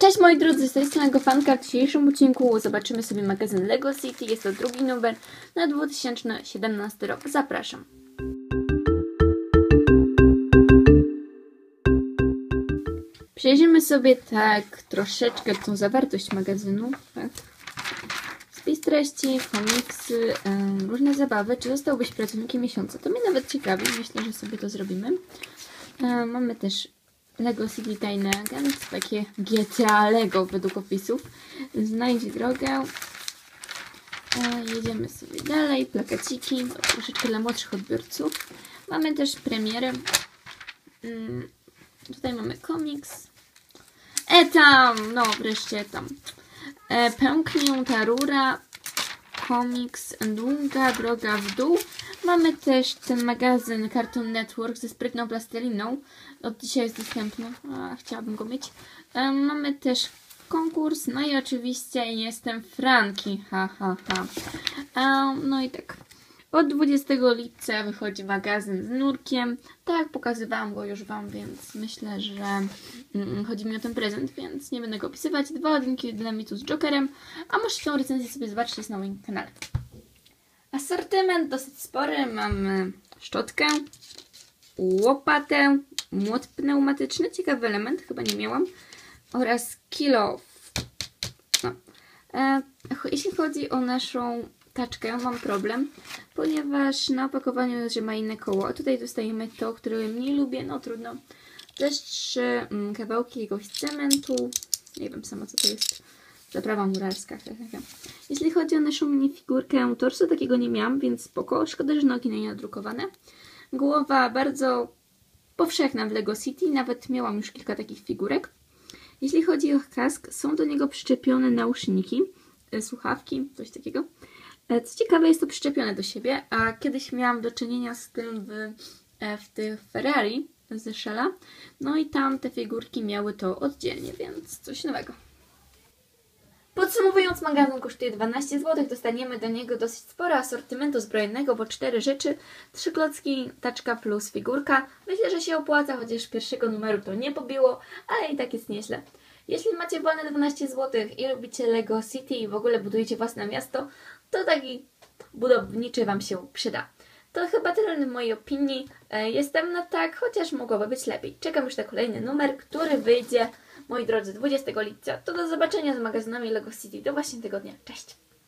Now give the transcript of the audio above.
Cześć moi drodzy, z tej strony GoFanka. W dzisiejszym odcinku zobaczymy sobie magazyn Lego City. Jest to drugi numer na 2017 rok. Zapraszam. Przejrzymy sobie tak troszeczkę tą zawartość magazynu. Tak. Spis treści, komiksy, e, różne zabawy. Czy zostałbyś pracownikiem miesiąca? To mnie nawet ciekawi. Myślę, że sobie to zrobimy. E, mamy też Lego City Tiny Agent, takie GTA Lego według opisów. Znajdź drogę. E, jedziemy sobie dalej, plakaciki, troszeczkę dla młodszych odbiorców. Mamy też premierę. Mm, tutaj mamy komiks. E tam, no wreszcie tam. E, pęknie ta rura, komiks Długa droga w dół. Mamy też ten magazyn Cartoon Network ze sprytną plasteliną. Od dzisiaj jest dostępny. A, chciałabym go mieć. Mamy też konkurs. No i oczywiście jestem Franki. Ha, ha, ha. No i tak. Od 20 lipca wychodzi magazyn z nurkiem. Tak, pokazywałam go już Wam, więc myślę, że mm, chodzi mi o ten prezent, więc nie będę go opisywać. Dwa odcinki dla mitu z Jokerem, a możecie tą recenzję sobie zobaczyć na moim kanale. Asortyment dosyć spory. Mamy szczotkę, łopatę, młot pneumatyczny, ciekawy element, chyba nie miałam, oraz kilo. No. E, jeśli chodzi o naszą taczkę, mam problem, ponieważ na opakowaniu jest, że ma inne koło, a tutaj dostajemy to, które mniej lubię, no trudno. Też trzy mm, kawałki jakiegoś cementu, nie wiem sama co to jest, zaprawa murarska. Jeśli chodzi o naszą minifigurkę torsu, takiego nie miałam, więc spoko, szkoda, że nogi nie nadrukowane. Głowa bardzo powszechna w LEGO City, nawet miałam już kilka takich figurek. Jeśli chodzi o kask, są do niego przyczepione nauszniki, e, słuchawki, coś takiego. E, co ciekawe, jest to przyczepione do siebie, a kiedyś miałam do czynienia z tym w, e, w tych Ferrari ze Shella, no i tam te figurki miały to oddzielnie, więc coś nowego. Podsumowując, magazyn kosztuje 12 zł, dostaniemy do niego dosyć sporo asortymentu zbrojnego, bo cztery rzeczy, trzy klocki, taczka plus figurka. Myślę, że się opłaca, chociaż pierwszego numeru to nie pobiło, ale i tak jest nieźle. Jeśli macie wolne 12 zł i lubicie LEGO City i w ogóle budujecie własne miasto, to taki budowniczy Wam się przyda. To chyba tyle w mojej opinii. E, jestem na tak, chociaż mogłoby być lepiej. Czekam już na kolejny numer, który wyjdzie, moi drodzy, 20 lipca. To do zobaczenia z magazynami LEGO City do właśnie tego dnia. Cześć!